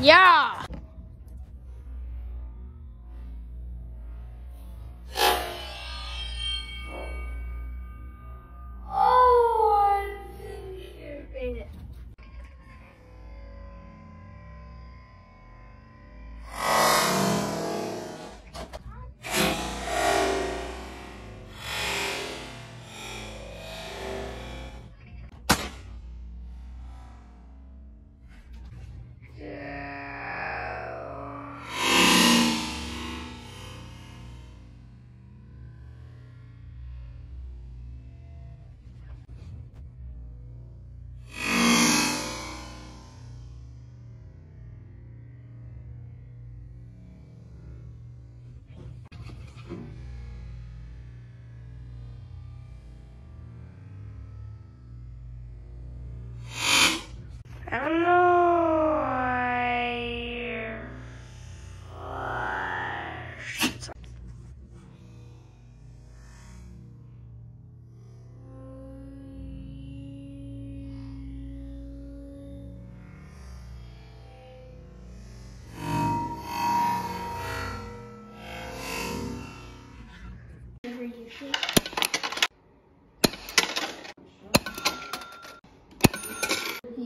Yeah.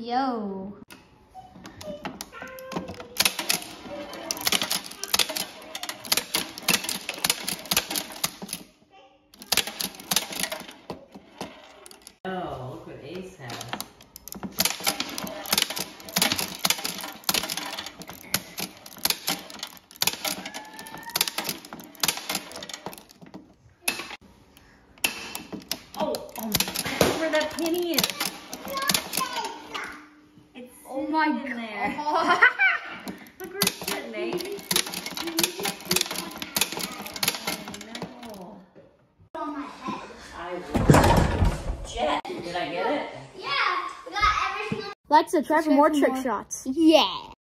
Yo. Oh, look what Ace has. Oh, oh, that's where that penny is. It's Oh my sitting in god. Look where it's sitting, Ace. No. I will. Jet, did I get it? Alexa, try for more trick shots. Yeah.